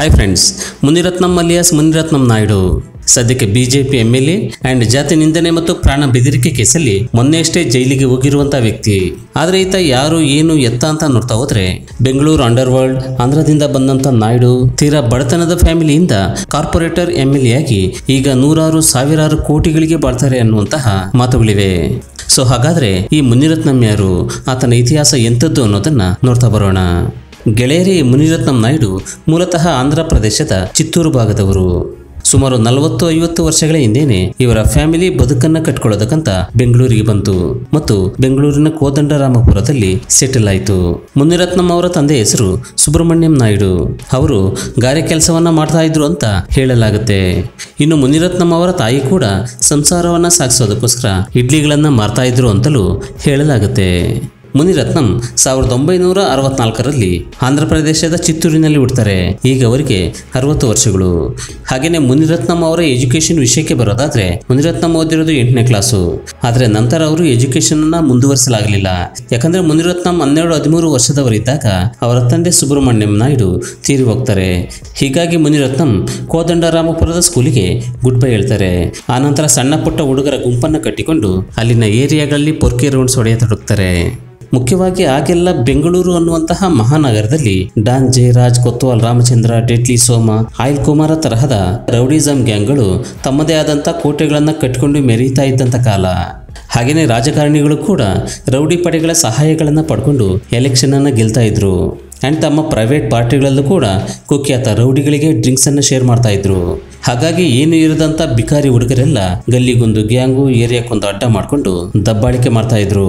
Hi friends Munirathnam alias Munirathnam Naidu ಸದ್ಯಕ್ಕೆ BJP M and ಜಾತಿ ನಿಂದನೆ ಮತ್ತು ಪ್ರಾಣ ಬೆದರಿಕೆ ಕೇಸಲ್ಲಿ ಮೊನ್ನೆಯಷ್ಟೇ ಜೈಲಿಗೆ ಹೋಗಿರುವಂತಹ ವ್ಯಕ್ತಿ. ಆದ್ರೆ ಈತ ಯಾರು, ಏನು, ಎತ್ತ ಅಂತ ನೋಡ್ತಾ ಹೋದ್ರೆ ಬೆಂಗಳೂರು ಅಂಡರ್ ವರ್ಲ್ಡ್ ಆಂಧ್ರದಿಂದ ಬಂದಂತ ನಾಯ್ಡು ತೀರಾ ಬಡತನದ ಫ್ಯಾಮಿಲಿಯಿಂದ ಕಾರ್ಪೊರೇಟರ್ ಎಂ ಎಲ್ ಎ ಆಗಿ ಈಗ ನೂರಾರು ಸಾವಿರಾರು ಕೋಟಿಗಳಿಗೆ ಬಾಳ್ತಾರೆ ಅನ್ನುವಂತಹ ಮಾತುಗಳಿವೆ. ಸೊ ಹಾಗಾದ್ರೆ ಈ ಮುನಿರತ್ನಂ ಯಾರು, ಆತನ ಇತಿಹಾಸ ಎಂಥದ್ದು ಅನ್ನೋದನ್ನ ನೋಡ್ತಾ ಬರೋಣ. ಗೆಳೆಯರಿ ಮುನಿರತ್ನಂ ನಾಯ್ಡು ಮೂಲತಃ ಆಂಧ್ರ ಪ್ರದೇಶದ ಚಿತ್ತೂರು ಭಾಗದವರು. ಸುಮಾರು ನಲವತ್ತು ಐವತ್ತು ವರ್ಷಗಳ ಹಿಂದೆನೆ ಇವರ ಫ್ಯಾಮಿಲಿ ಬದುಕನ್ನ ಕಟ್ಕೊಳ್ಳೋದಕ್ಕಂತ ಬೆಂಗಳೂರಿಗೆ ಬಂತು ಮತ್ತು ಬೆಂಗಳೂರಿನ ಕೋದಂಡರಾಮಪುರದಲ್ಲಿ ಸೆಟಲ್ ಆಯಿತು. ಮುನಿರತ್ನಂ ಅವರ ತಂದೆ ಹೆಸರು ಸುಬ್ರಹ್ಮಣ್ಯಂ ನಾಯ್ಡು. ಅವರು ಗಾರೆ ಕೆಲಸವನ್ನ ಮಾಡ್ತಾ ಇದ್ರು ಅಂತ ಹೇಳಲಾಗುತ್ತೆ. ಇನ್ನು ಮುನಿರತ್ನಂ ಅವರ ತಾಯಿ ಕೂಡ ಸಂಸಾರವನ್ನ ಸಾಗಿಸೋದಕ್ಕೋಸ್ಕರ ಇಡ್ಲಿಗಳನ್ನ ಮಾರ್ತಾ ಇದ್ರು ಅಂತಲೂ ಹೇಳಲಾಗುತ್ತೆ. ಮುನಿರತ್ನಂ ಸಾವಿರದ ಒಂಬೈನೂರ ಅರವತ್ನಾಲ್ಕರಲ್ಲಿ ಆಂಧ್ರಪ್ರದೇಶದ ಚಿತ್ತೂರಿನಲ್ಲಿ ಹುಡ್ತಾರೆ ಈಗ ಅವರಿಗೆ ಅರವತ್ತು ವರ್ಷಗಳು. ಹಾಗೆಯೇ ಮುನಿರತ್ನಂ ಅವರ ಎಜುಕೇಶನ್ ವಿಷಯಕ್ಕೆ ಬರೋದಾದ್ರೆ ಮುನಿರತ್ನಂ ಓದಿರೋದು ಎಂಟನೇ ಕ್ಲಾಸು. ಆದರೆ ನಂತರ ಅವರು ಎಜುಕೇಶನ್ ಅನ್ನ ಮುಂದುವರಿಸಲಾಗಲಿಲ್ಲ. ಯಾಕಂದ್ರೆ ಮುನಿರತ್ನಂ ಹನ್ನೆರಡು ಹದಿಮೂರು ವರ್ಷದವರಿದ್ದಾಗ ಅವರ ತಂದೆ ಸುಬ್ರಹ್ಮಣ್ಯಂ ನಾಯ್ಡು ತೀರಿ ಹೋಗ್ತಾರೆ. ಹೀಗಾಗಿ ಮುನಿರತ್ನಂ ಕೋದಂಡರಾಮಪುರದ ಸ್ಕೂಲಿಗೆ ಗುಡ್ ಬೈ ಹೇಳ್ತಾರೆ. ಆನಂತರ ಸಣ್ಣ ಪುಟ್ಟ ಹುಡುಗರ ಗುಂಪನ್ನು ಕಟ್ಟಿಕೊಂಡು ಅಲ್ಲಿನ ಏರಿಯಾಗಳಲ್ಲಿ ಪೊರ್ಕೆ ರೌಂಡ್ಸ್ ಹೊಡೆಯತೊಡಗ್ತಾರೆ. ಮುಖ್ಯವಾಗಿ ಆಗೆಲ್ಲ ಬೆಂಗಳೂರು ಅನ್ನುವಂತಹ ಮಹಾನಗರದಲ್ಲಿ don Jayaraj Kotwal, Ramachandra deadly Soma, oil Kumara ತರಹದ ರೌಡಿಸಂ ಗ್ಯಾಂಗ್ಗಳು ತಮ್ಮದೇ ಆದಂಥ ಕೋಟೆಗಳನ್ನು ಕಟ್ಟಿಕೊಂಡು ಮೆರೀತಾ ಇದ್ದಂಥ ಕಾಲ. ಹಾಗೆಯೇ ರಾಜಕಾರಣಿಗಳು ಕೂಡ ರೌಡಿ ಪಡೆಗಳ ಸಹಾಯಗಳನ್ನು ಪಡ್ಕೊಂಡು ಎಲೆಕ್ಷನ್ ಅನ್ನ ಗೆಲ್ತಾ ಇದ್ರು. ಆ್ಯಂಡ್ ತಮ್ಮ ಪ್ರೈವೇಟ್ ಪಾರ್ಟಿಗಳಲ್ಲೂ ಕೂಡ ಕುಖ್ಯಾತ ರೌಡಿಗಳಿಗೆ ಡ್ರಿಂಕ್ಸ್ ಅನ್ನು ಶೇರ್ ಮಾಡ್ತಾ ಇದ್ರು. ಹಾಗಾಗಿ ಏನು ಇರದಂತ ಬಿಕಾರಿ ಹುಡುಗರೆಲ್ಲ ಗಲ್ಲಿಗೊಂದು ಗ್ಯಾಂಗು, ಏರಿಯಾಕ್ಕೊಂದು ಅಡ್ಡ ಮಾಡಿಕೊಂಡು ದಬ್ಬಾಳಿಕೆ ಮಾಡ್ತಾ ಇದ್ರು.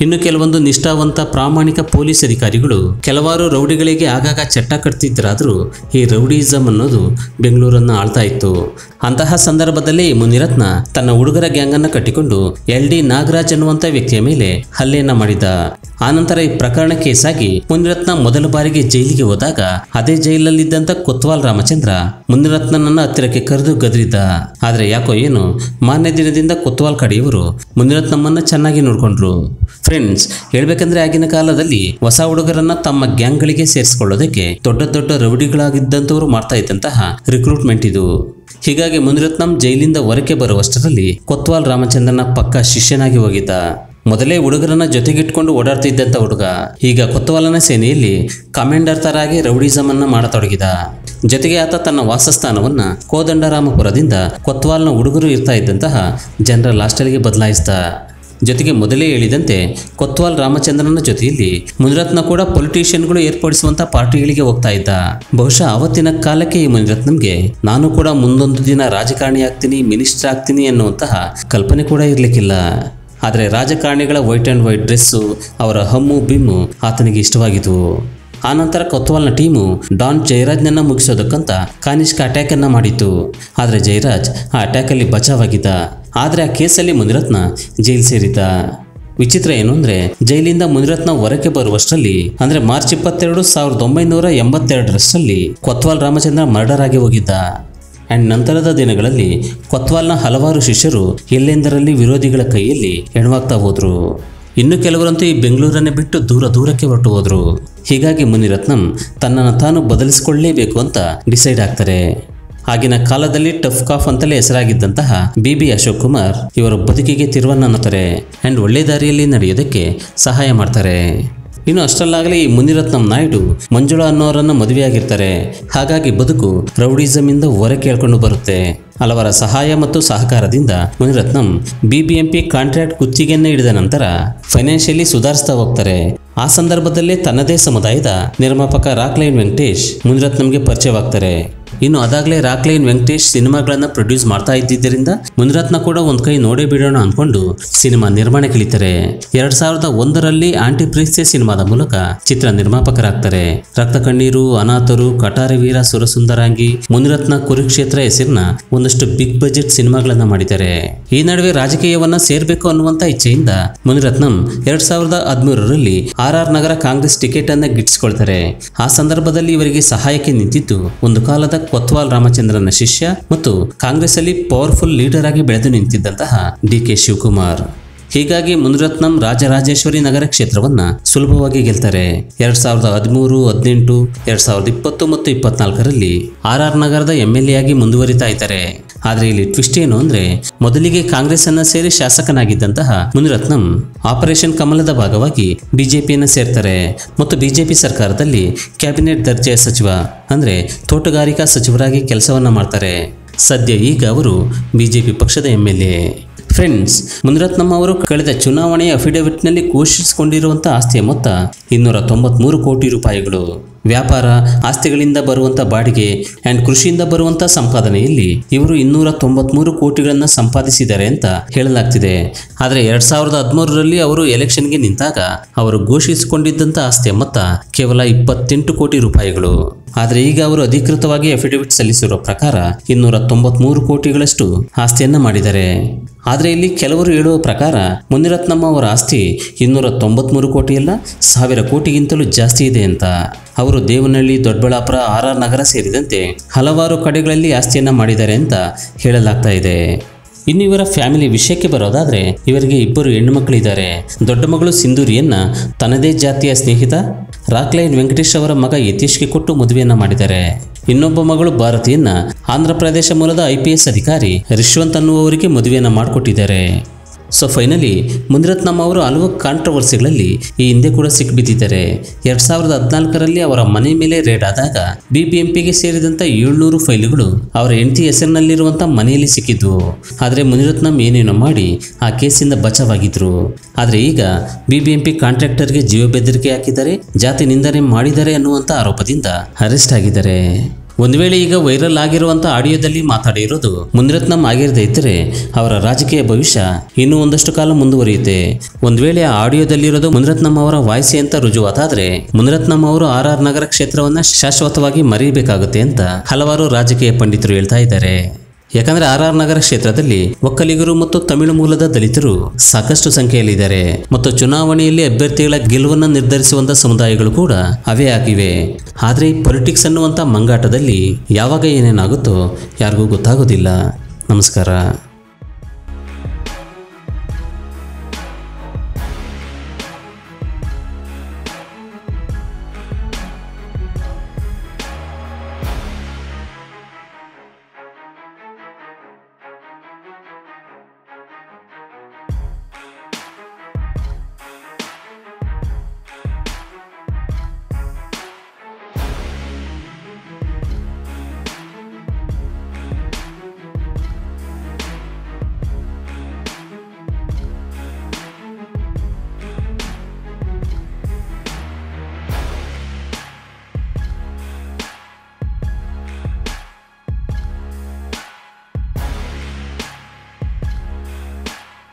ಇನ್ನು ಕೆಲವೊಂದು ನಿಷ್ಠಾವಂತ ಪ್ರಾಮಾಣಿಕ ಪೊಲೀಸ್ ಅಧಿಕಾರಿಗಳು ಕೆಲವಾರು ರೌಡಿಗಳಿಗೆ ಆಗಾಗ ಚಟ್ಟ ಕಟ್ತಿದ್ದರಾದರೂ ಈ ರೌಡಿಸಮ್ ಅನ್ನೋದು ಬೆಂಗಳೂರನ್ನು ಆಳ್ತಾ ಇತ್ತು. ಅಂತಹ ಸಂದರ್ಭದಲ್ಲಿ ಮುನಿರತ್ನ ತನ್ನ ಹುಡುಗರ ಗ್ಯಾಂಗ್ ಅನ್ನು ಕಟ್ಟಿಕೊಂಡು ಎಲ್ ಡಿ ನಾಗರಾಜ್ ಅನ್ನುವಂಥ ವ್ಯಕ್ತಿಯ ಮೇಲೆ ಹಲ್ಲೆಯನ್ನ ಮಾಡಿದ. ಆನಂತರ ಈ ಪ್ರಕರಣ ಕೇಸಾಗಿ ಮುನಿರತ್ನ ಮೊದಲ ಬಾರಿಗೆ ಜೈಲಿಗೆ ಹೋದಾಗ ಅದೇ ಜೈಲಲ್ಲಿದ್ದಂತ ಕೊತ್ವಾಲ್ ರಾಮಚಂದ್ರ ಮುನಿರತ್ನನನ್ನ ಹತ್ತಿರಕ್ಕೆ ಕರೆದು ಗದರಿದ್ದ. ಆದ್ರೆ ಯಾಕೋ ಏನು ಮಾನ್ಯ ದಿನದಿಂದ ಕೊತ್ವಾಲ್ ಕಡೆಯವರು ಮುನಿರತ್ನಮ್ಮನ್ನ ಚೆನ್ನಾಗಿ ನೋಡ್ಕೊಂಡ್ರು. ಫ್ರೆಂಡ್ಸ್, ಹೇಳಬೇಕಂದ್ರೆ ಆಗಿನ ಕಾಲದಲ್ಲಿ ಹೊಸ ಹುಡುಗರನ್ನ ತಮ್ಮ ಗ್ಯಾಂಗ್ಗಳಿಗೆ ಸೇರಿಸಿಕೊಳ್ಳೋದಕ್ಕೆ ದೊಡ್ಡ ದೊಡ್ಡ ರೌಡಿಗಳಾಗಿದ್ದಂಥವ್ರು ಮಾಡ್ತಾ ಇದ್ದಂತಹ ರಿಕ್ರೂಟ್ಮೆಂಟ್ ಇದು. ಹೀಗಾಗಿ ಮುನಿರತ್ನಂ ಜೈಲಿಂದ ಹೊರಕೆ ಬರುವಷ್ಟರಲ್ಲಿ ಕೊತ್ವಾಲ್ ರಾಮಚಂದ್ರನ ಪಕ್ಕ ಶಿಷ್ಯನಾಗಿ ಹೋಗಿದ್ದ. ಮೊದಲೇ ಹುಡುಗರನ್ನ ಜೊತೆಗಿಟ್ಕೊಂಡು ಓಡಾಡ್ತಿದ್ದಂಥ ಹುಡುಗ, ಈಗ ಕೊತ್ವಾಲನ ಸೇನೆಯಲ್ಲಿ ಕಮಾಂಡರ್ ತರಾಗಿ ರೌಡಿಸಮ್ ಅನ್ನ ಮಾಡತೊಡಗಿದ. ಜೊತೆಗೆ ಆತ ತನ್ನ ವಾಸಸ್ಥಾನವನ್ನ ಕೋದಂಡರಾಮಪುರದಿಂದ ಕೊತ್ವಾಲ್ನ ಹುಡುಗರು ಇರ್ತಾ ಇದ್ದಂತಹ ಜನರಲ್ ಹಾಸ್ಟೆಲ್ಗೆ ಬದಲಾಯಿಸಿದ. ಜೊತೆಗೆ ಮೊದಲೇ ಹೇಳಿದಂತೆ ಕೊತ್ವಾಲ್ ರಾಮಚಂದ್ರನ ಜೊತೆಯಲ್ಲಿ ಮುನಿರತ್ನ ಕೂಡ ಪೊಲಿಟಿಷಿಯನ್ಗಳು ಏರ್ಪಡಿಸುವಂತ ಪಾರ್ಟಿಗಳಿಗೆ ಹೋಗ್ತಾ ಇದ್ದ. ಬಹುಶಃ ಅವತ್ತಿನ ಕಾಲಕ್ಕೆ ಈ ಮುನಿರತ್ನಂಗೆ ನಾನು ಕೂಡ ಮುಂದೊಂದು ದಿನ ರಾಜಕಾರಣಿ ಆಗ್ತೀನಿ, ಮಿನಿಸ್ಟರ್ ಆಗ್ತೀನಿ ಅನ್ನುವಂತಹ ಕಲ್ಪನೆ ಕೂಡ ಇರಲಿಕ್ಕಿಲ್ಲ. ಆದರೆ ರಾಜಕಾರಣಿಗಳ ವೈಟ್ ಆ್ಯಂಡ್ ವೈಟ್ ಡ್ರೆಸ್ಸು, ಅವರ ಹಮ್ಮು, ಬಿಮ್ಮು ಆತನಿಗೆ ಇಷ್ಟವಾಗಿತ್ತು ಆನಂತರ ಕೊತ್ವಾಲ್ನ ಟೀಮು ಡಾನ್ ಜಯರಾಜ್ನನ್ನ ಮುಗಿಸೋದಕ್ಕಂತ ಕಾನಿಷ್ಕ ಅಟ್ಯಾಕನ್ನು ಮಾಡಿತ್ತು. ಆದರೆ ಜಯರಾಜ್ ಆ ಅಟ್ಯಾಕಲ್ಲಿ ಬಚಾವಾಗಿದ್ದ ಆದರೆ ಆ ಕೇಸಲ್ಲಿ ಮುನಿರತ್ನ ಜೈಲು ಸೇರಿದ್ದ. ವಿಚಿತ್ರ ಏನು ಅಂದ್ರೆ, ಜೈಲಿಂದ ಮುನಿರತ್ನ ಹೊರಕ್ಕೆ ಬರುವಷ್ಟರಲ್ಲಿ, ಅಂದ್ರೆ ಮಾರ್ಚ್ ಇಪ್ಪತ್ತೆರಡು ಸಾವಿರದ ಒಂಬೈನೂರ ಎಂಬತ್ತೆರಡರಷ್ಟರಲ್ಲಿ ಕೊತ್ವಾಲ್ ರಾಮಚಂದ್ರ ಮರ್ಡರ್ ಆಗಿ ಹೋಗಿದ್ದ. ಅಂಡ್ ನಂತರದ ದಿನಗಳಲ್ಲಿ ಕೊತ್ವಾಲ್ನ ಹಲವಾರು ಶಿಷ್ಯರು ಎಲ್ಲೆಂದರಲ್ಲಿ ವಿರೋಧಿಗಳ ಕೈಯಲ್ಲಿ ಹೆಣವಾಗ್ತಾ ಹೋದ್ರು. ಇನ್ನು ಕೆಲವರಂತೂ ಈ ಬೆಂಗಳೂರನ್ನೇ ಬಿಟ್ಟು ದೂರ ದೂರಕ್ಕೆ ಹೊರಟು ಹೋದ್ರು. ಹೀಗಾಗಿ ಮುನಿರತ್ನಂ ತನ್ನನ್ನು ತಾನು ಬದಲಿಸಿಕೊಳ್ಳಲೇಬೇಕು ಅಂತ ಡಿಸೈಡ್ ಆಗ್ತಾರೆ. ಆಗಿನ ಕಾಲದಲ್ಲಿ ಟಫ್ ಕಾಫ್ ಅಂತಲೇ ಹೆಸರಾಗಿದ್ದಂತಹ ಬಿ ಬಿ ಅಶೋಕ್ ಕುಮಾರ್ ಇವರ ಬದುಕಿಗೆ ತಿರುವನ್ನನ್ನುತ್ತಾರೆ ಅಂಡ್ ಒಳ್ಳೆ ದಾರಿಯಲ್ಲಿ ನಡೆಯೋದಕ್ಕೆ ಸಹಾಯ ಮಾಡ್ತಾರೆ. ಇನ್ನು ಅಷ್ಟರಲ್ಲಾಗಲಿ ಮುನಿರತ್ನಂ ನಾಯ್ಡು ಮಂಜುಳಾ ಅನ್ನೋರನ್ನು ಮದುವೆಯಾಗಿರ್ತಾರೆ. ಹಾಗಾಗಿ ಬದುಕು ರೌಡಿಸಮ್ ಇಂದ ಹೊರ ಕೇಳ್ಕೊಂಡು ಬರುತ್ತೆ. ಹಲವರ ಸಹಾಯ ಮತ್ತು ಸಹಕಾರದಿಂದ ಮುನಿರತ್ನಂ ಬಿಬಿಎಂಪಿ ಕಾಂಟ್ರಾಕ್ಟ್ ಕುತ್ತಿಗೆಯನ್ನು ಹಿಡಿದ ನಂತರ ಫೈನಾನ್ಷಿಯಲಿ ಸುಧಾರಿಸ್ತಾ ಹೋಗ್ತಾರೆ. ಆ ಸಂದರ್ಭದಲ್ಲೇ ತನ್ನದೇ ಸಮುದಾಯದ ನಿರ್ಮಾಪಕ ರಾಕ್ಲೈನ್ ವೆಂಕಟೇಶ್ ಮುನಿರತ್ನಂಗೆ ಪರಿಚಯವಾಗ್ತಾರೆ. ಇನ್ನು ಅದಾಗಲೇ ರಾಕ್ಲೈನ್ ವೆಂಕಟೇಶ್ ಸಿನಿಮಾಗಳನ್ನ ಪ್ರೊಡ್ಯೂಸ್ ಮಾಡ್ತಾ ಇದ್ದಿದ್ದರಿಂದ ಮುನಿರತ್ನ ಕೂಡ ಒಂದ್ ಕೈ ನೋಡೇ ಬಿಡೋಣ ಅನ್ಕೊಂಡು ಸಿನಿಮಾ ನಿರ್ಮಾಣ ಇಳಿತಾರೆ. ಎರಡ್ ಸಾವಿರದ ಒಂದರಲ್ಲಿ ಆಂಟಿ ಪ್ರೀಸ್ತೆ ಸಿನಿಮಾದ ಮೂಲಕ ಚಿತ್ರ ನಿರ್ಮಾಪಕರಾಗ್ತಾರೆ. ರಕ್ತ ಕಣ್ಣೀರು, ಅನಾಥರು, ಕಟಾರಿ ವೀರ ಸುರಸುಂದರಾಂಗಿ, ಮುನಿರತ್ನ ಕುರುಕ್ಷೇತ್ರ ಹೆಸರಿನ ಒಂದಷ್ಟು ಬಿಗ್ ಬಜೆಟ್ ಸಿನಿಮಾಗಳನ್ನ ಮಾಡಿದ್ದಾರೆ. ಈ ನಡುವೆ ರಾಜಕೀಯವನ್ನ ಸೇರ್ಬೇಕು ಅನ್ನುವಂತ ಇಚ್ಛೆಯಿಂದ ಮುನಿರತ್ನಂ ಎರಡ್ ಸಾವಿರದ ಹದಿಮೂರರಲ್ಲಿ R R Nagar Congress ticket ಅನ್ನ ಗಿಟ್ಟಿಸಿಕೊಳ್ತಾರೆ ಆ ಸಂದರ್ಭದಲ್ಲಿ ಇವರಿಗೆ ಸಹಾಯಕ್ಕೆ ನಿಂತಿದ್ದು ಒಂದು ಕಾಲದ ಕೊತ್ವಾಲ್ ರಾಮಚಂದ್ರನ ಶಿಷ್ಯ ಮತ್ತು ಕಾಂಗ್ರೆಸ್ ಅಲ್ಲಿ ಪವರ್ಫುಲ್ ಲೀಡರ್ ಆಗಿ ಬೆಳೆದು ನಿಂತಿದ್ದಂತಹ ಡಿ ಕೆ ಶಿವಕುಮಾರ್. ಹೀಗಾಗಿ ಮುನಿರತ್ನಂ ರಾಜರಾಜೇಶ್ವರಿ ನಗರ ಕ್ಷೇತ್ರವನ್ನ ಸುಲಭವಾಗಿ ಗೆಲ್ತಾರೆ. ಎರಡ್ ಸಾವಿರದ ಹದಿಮೂರು, ಹದಿನೆಂಟು, ಎರಡ್ ಸಾವಿರದ ಇಪ್ಪತ್ತು ಮತ್ತು ಇಪ್ಪತ್ನಾಲ್ಕರಲ್ಲಿ ಆರ್ ಆರ್ ನಗರದ ಎಂಎಲ್ಎ ಆಗಿ ಮುಂದುವರಿತಾ ಇದ್ದಾರೆ. ಆದ್ರೆ ಇಲ್ಲಿ ಟ್ವಿಸ್ಟ್ ಏನು ಅಂದ್ರೆ ಮೊದಲಿಗೆ ಕಾಂಗ್ರೆಸ್ ಅನ್ನ ಸೇರಿ ಶಾಸಕನಾಗಿದ್ದಂತಹ ಮುನಿರತ್ನಂ ಆಪರೇಷನ್ ಕಮಲದ ಭಾಗವಾಗಿ ಬಿಜೆಪಿಯನ್ನ ಸೇರ್ತಾರೆ ಮತ್ತು ಬಿಜೆಪಿ ಸರ್ಕಾರದಲ್ಲಿ ಕ್ಯಾಬಿನೆಟ್ ದರ್ಜೆಯ ಸಚಿವ ಅಂದ್ರೆ ತೋಟಗಾರಿಕಾ ಸಚಿವರಾಗಿ ಕೆಲಸವನ್ನ ಮಾಡ್ತಾರೆ. ಸದ್ಯ ಈಗ ಅವರು ಬಿಜೆಪಿ ಪಕ್ಷದ M L A friends Munirathnam ಅವರು ಕಳೆದ ಚುನಾವಣೆಯ ಅಫಿಡವಿಟ್ನಲ್ಲಿ ಘೋಷಿಸಿಕೊಂಡಿರುವಂತಹ ಆಸ್ತಿಯ ಮೊತ್ತ ಇನ್ನೂರ ತೊಂಬತ್ಮೂರು ಕೋಟಿ ರೂಪಾಯಿಗಳು. ವ್ಯಾಪಾರ, ಆಸ್ತಿಗಳಿಂದ ಬರುವಂಥ ಬಾಡಿಗೆ ಆ್ಯಂಡ್ ಕೃಷಿಯಿಂದ ಬರುವಂಥ ಸಂಪಾದನೆಯಲ್ಲಿ ಇವರು ಇನ್ನೂರ ತೊಂಬತ್ಮೂರು ಕೋಟಿಗಳನ್ನು ಸಂಪಾದಿಸಿದ್ದಾರೆ ಅಂತ ಹೇಳಲಾಗ್ತಿದೆ. ಆದರೆ ಎರಡು ಸಾವಿರದ ಹದಿಮೂರರಲ್ಲಿ ಅವರು ಎಲೆಕ್ಷನ್ಗೆ ನಿಂತಾಗ ಅವರು ಘೋಷಿಸಿಕೊಂಡಿದ್ದಂಥ ಆಸ್ತಿಯ ಮೊತ್ತ ಕೇವಲ ಇಪ್ಪತ್ತೆಂಟು ಕೋಟಿ ರೂಪಾಯಿಗಳು. ಆದರೆ ಈಗ ಅವರು ಅಧಿಕೃತವಾಗಿ ಅಫಿಡವಿಟ್ ಸಲ್ಲಿಸಿರುವ ಪ್ರಕಾರ ಇನ್ನೂರ ತೊಂಬತ್ಮೂರು ಕೋಟಿಗಳಷ್ಟು ಆಸ್ತಿಯನ್ನ ಮಾಡಿದ್ದಾರೆ. ಆದರೆ ಇಲ್ಲಿ ಕೆಲವರು ಹೇಳುವ ಪ್ರಕಾರ ಮುನಿರತ್ನಮ್ಮ ಅವರ ಆಸ್ತಿ ಇನ್ನೂರ ತೊಂಬತ್ಮೂರು ಕೋಟಿ ಅಲ್ಲ, ಸಾವಿರ ಕೋಟಿಗಿಂತಲೂ ಜಾಸ್ತಿ ಇದೆ ಅಂತ. ಅವರು ದೇವನಹಳ್ಳಿ, ದೊಡ್ಡಬಳ್ಳಾಪುರ, ಆರ್ ಆರ್ ನಗರ ಸೇರಿದಂತೆ ಹಲವಾರು ಕಡೆಗಳಲ್ಲಿ ಆಸ್ತಿಯನ್ನು ಮಾಡಿದ್ದಾರೆ ಅಂತ ಹೇಳಲಾಗ್ತಾ ಇದೆ. ಇನ್ನು ಇವರ ಫ್ಯಾಮಿಲಿ ವಿಷಯಕ್ಕೆ ಬರೋದಾದರೆ ಇವರಿಗೆ ಇಬ್ಬರು ಹೆಣ್ಣು ಮಕ್ಕಳಿದ್ದಾರೆ ದೊಡ್ಡ ಮಗಳು ಸಿಂಧೂರಿಯನ್ನು ತನ್ನದೇ ಜಾತಿಯ ಸ್ನೇಹಿತ, ರಾಕ್ಲೈನ್ ವೆಂಕಟೇಶ್ ಅವರ ಮಗ ಯತೀಶ್ಗೆ ಕೊಟ್ಟು ಮದುವೆಯನ್ನು ಮಾಡಿದ್ದಾರೆ. ಇನ್ನೊಬ್ಬ ಮಗಳು ಭಾರತಿಯನ್ನ ಆಂಧ್ರ ಪ್ರದೇಶ ಮೂಲದ ಐಪಿಎಸ್ ಅಧಿಕಾರಿ ರಿಶ್ವಂತ್ ಅನ್ನುವವರಿಗೆ ಮದುವೆಯನ್ನ ಮಾಡಿಕೊಟ್ಟಿದ್ದಾರೆ. ಸೊ ಫೈನಲಿ ಮುನಿರತ್ನಂ ಅವರು ಹಲವು ಕಾಂಟ್ರವರ್ಸಿಗಳಲ್ಲಿ ಈ ಹಿಂದೆ ಕೂಡ ಸಿಕ್ಬಿದ್ದಿದ್ದಾರೆ. ಎರಡ್ ಸಾವಿರದ ಹದಿನಾಲ್ಕರಲ್ಲಿ ಅವರ ಮನೆ ಮೇಲೆ ರೇಡ್ ಆದಾಗ ಬಿಬಿಎಂಪಿಗೆ ಸೇರಿದಂತ ಏಳ್ನೂರು ಫೈಲುಗಳು ಅವರ ಹೆಂಡತಿ ಹೆಸರಿನಲ್ಲಿರುವಂಥ ಮನೆಯಲ್ಲಿ ಸಿಕ್ಕಿದ್ವು. ಆದರೆ ಮುನಿರತ್ನಂ ಏನೇನೋ ಮಾಡಿ ಆ ಕೇಸಿಂದ ಬಚಾವಾಗಿದ್ರು. ಆದರೆ ಈಗ ಬಿಬಿಎಂಪಿ ಕಾಂಟ್ರಾಕ್ಟರ್ಗೆ ಜೀವ ಬೆದರಿಕೆ ಹಾಕಿದ್ದಾರೆ, ಜಾತಿ ನಿಂದನೆ ಮಾಡಿದ್ದಾರೆ ಅನ್ನುವಂಥ ಆರೋಪದಿಂದ ಅರೆಸ್ಟ್ ಆಗಿದ್ದಾರೆ. ಒಂದು ವೇಳೆ ಈಗ ವೈರಲ್ ಆಗಿರುವಂಥ ಆಡಿಯೋದಲ್ಲಿ ಮಾತಾಡಿರೋದು ಮುನಿರತ್ನಂ ಆಗಿರದೇ ಇದ್ದರೆ ಅವರ ರಾಜಕೀಯ ಭವಿಷ್ಯ ಇನ್ನೂ ಒಂದಷ್ಟು ಕಾಲ ಮುಂದುವರಿಯುತ್ತೆ. ಒಂದು ವೇಳೆ ಆ ಆಡಿಯೋದಲ್ಲಿರೋದು ಮುನಿರತ್ನಂ ಅವರ ವಾಯ್ಸ್ ಅಂತ ರುಜುವಾತಾದ್ರೆ ಮುನಿರತ್ನಂ ಅವರು ಆರ್ ಆರ್ ನಗರ ಕ್ಷೇತ್ರವನ್ನ ಶಾಶ್ವತವಾಗಿ ಮರೆಯಬೇಕಾಗುತ್ತೆ ಅಂತ ಹಲವಾರು ರಾಜಕೀಯ ಪಂಡಿತರು ಹೇಳ್ತಾ ಇದ್ದಾರೆ. ಯಾಕಂದ್ರೆ ಆರ್ ಆರ್ ನಗರ ಕ್ಷೇತ್ರದಲ್ಲಿ ಒಕ್ಕಲಿಗರು ಮತ್ತು ತಮಿಳು ಮೂಲದ ದಲಿತರು ಸಾಕಷ್ಟು ಸಂಖ್ಯೆಯಲ್ಲಿದ್ದಾರೆ. ಮತ್ತು ಚುನಾವಣೆಯಲ್ಲಿ ಅಭ್ಯರ್ಥಿಗಳ ಗೆಲುವನ್ನು ನಿರ್ಧರಿಸುವಂತಹ ಸಮುದಾಯಗಳು ಕೂಡ ಅವೇ ಆಗಿವೆ. ಆದರೆ ಈ ಪೊಲಿಟಿಕ್ಸ್ ಅನ್ನುವಂಥ ಮಂಗಾಟದಲ್ಲಿ ಯಾವಾಗ ಏನೇನಾಗುತ್ತೋ ಯಾರಿಗೂ ಗೊತ್ತಾಗೋದಿಲ್ಲ. ನಮಸ್ಕಾರ.